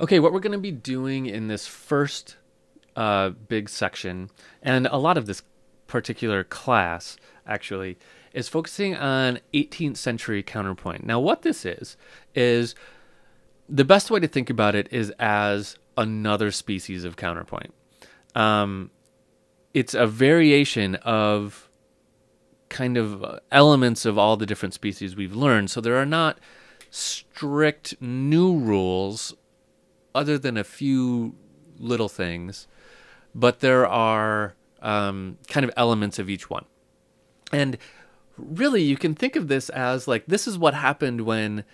Okay, what we're going to be doing in this first uh, big section, and a lot of this particular class actually, is focusing on 18th century counterpoint. Now, what this is, is the best way to think about it is as another species of counterpoint. Um, it's a variation of kind of elements of all the different species we've learned. So there are not strict new rules other than a few little things, but there are um, kind of elements of each one. And really, you can think of this as like this is what happened when,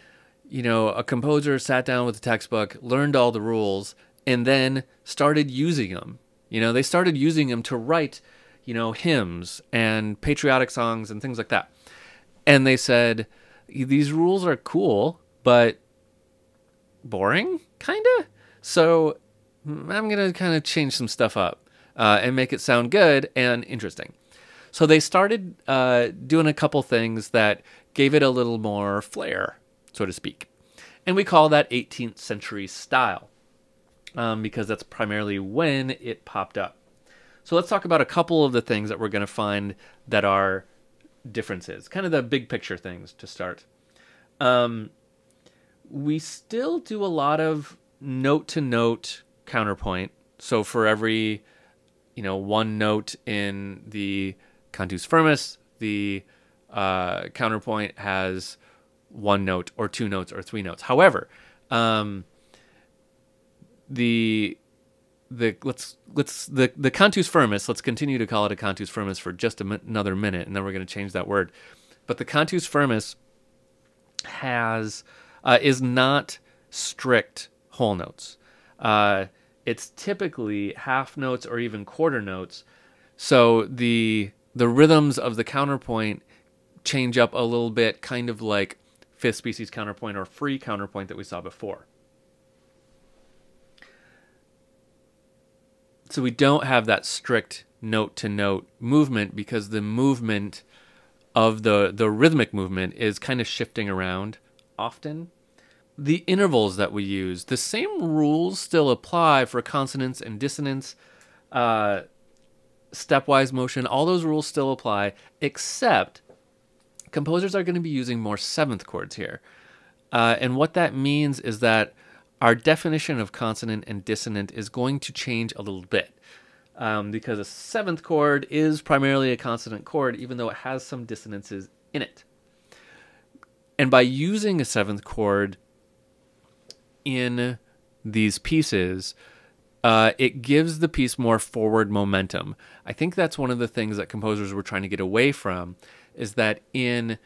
you know, a composer sat down with a textbook, learned all the rules, and then started using them. You know, they started using them to write, you know, hymns and patriotic songs and things like that. And they said, these rules are cool, but boring, kind of. So I'm going to kind of change some stuff up uh, and make it sound good and interesting. So they started uh, doing a couple things that gave it a little more flair, so to speak. And we call that 18th century style um, because that's primarily when it popped up. So let's talk about a couple of the things that we're going to find that are differences, kind of the big picture things to start. Um, we still do a lot of note to note counterpoint. So for every, you know, one note in the cantus firmus, the uh, counterpoint has one note or two notes or three notes. However, um, the the let's let's the the cantus firmus. Let's continue to call it a cantus firmus for just another minute, and then we're going to change that word. But the cantus firmus has uh, is not strict whole notes. Uh, it's typically half notes or even quarter notes. So the the rhythms of the counterpoint change up a little bit, kind of like fifth species counterpoint or free counterpoint that we saw before. So we don't have that strict note to note movement because the movement of the the rhythmic movement is kind of shifting around often the intervals that we use, the same rules still apply for consonance and dissonance, uh, stepwise motion. All those rules still apply, except composers are going to be using more seventh chords here. Uh, and what that means is that our definition of consonant and dissonant is going to change a little bit. Um, because a seventh chord is primarily a consonant chord, even though it has some dissonances in it. And by using a seventh chord, in these pieces, uh, it gives the piece more forward momentum. I think that's one of the things that composers were trying to get away from, is that in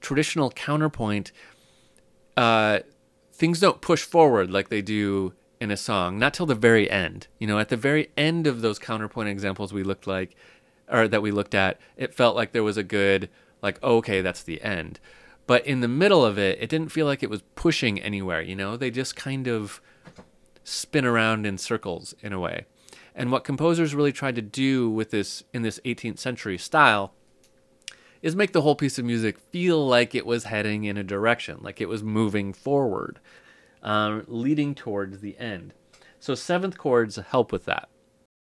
traditional counterpoint, uh, things don't push forward like they do in a song, not till the very end. You know, at the very end of those counterpoint examples we looked like, or that we looked at, it felt like there was a good, like, okay, that's the end. But in the middle of it, it didn't feel like it was pushing anywhere, you know? They just kind of spin around in circles in a way. And what composers really tried to do with this in this 18th century style is make the whole piece of music feel like it was heading in a direction, like it was moving forward, um, leading towards the end. So seventh chords help with that.